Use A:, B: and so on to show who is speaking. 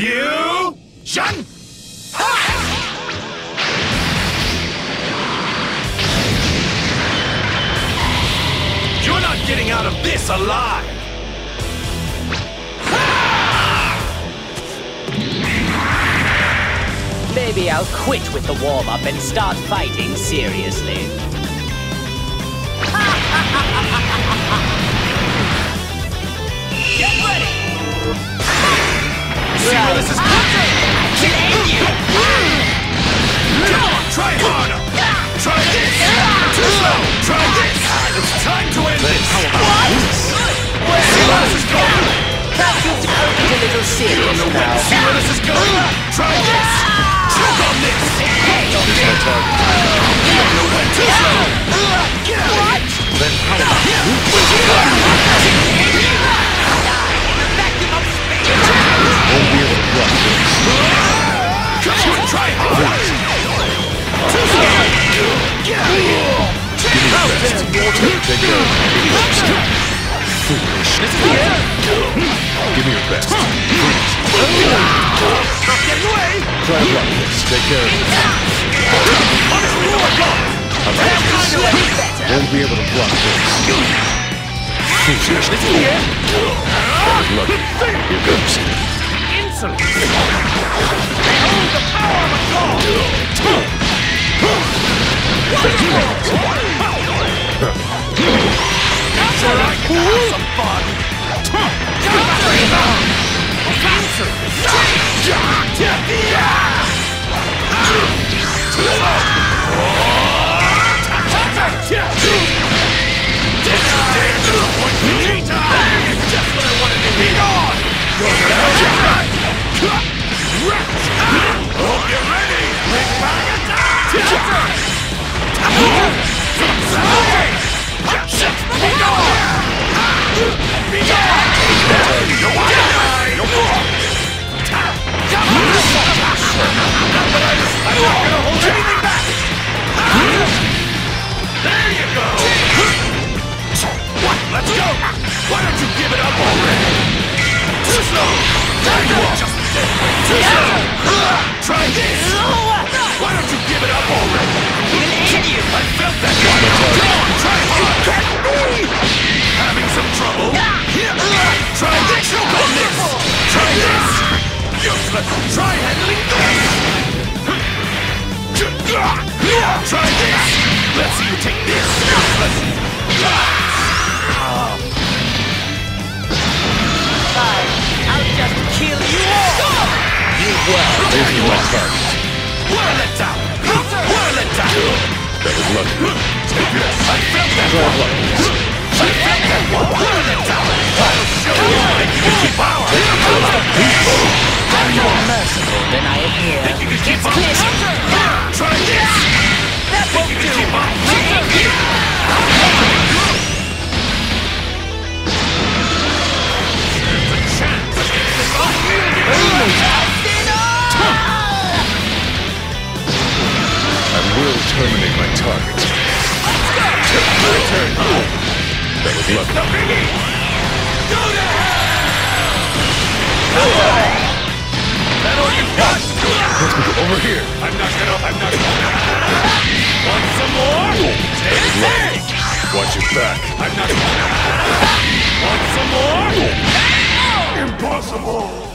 A: Fusion! You're not getting out of this alive!
B: Maybe I'll quit with the warm-up and start fighting seriously. little serious now.
A: See where this is going? Try this! Choke on this! Too slow!
C: Then
A: Foolish. Hmm.
C: Give me your best.
A: Not getting away!
C: Try to block this. Take care of it. Won't be able to block this. Foolish. Lucky. Here goes.
A: Have some fun! Try this! Try the holding back. There you go. One. Let's go. Why don't you give it up already? Try handling this! Try this! Let's see you take this!
B: Fine, I'll just kill you all! You will.
A: Whirl it down! Whirl it down! I felt that one! I felt that one! Whirl it down! I'll show you power!
C: Target.
A: My turn, huh?
C: That was lucky.
A: The! Go to That all you got?
C: Over here.
A: I'm not gonna, I'm not gonna. Want some more? Take this!
C: Watch your back.
A: I'm not gonna. Want some more? Impossible!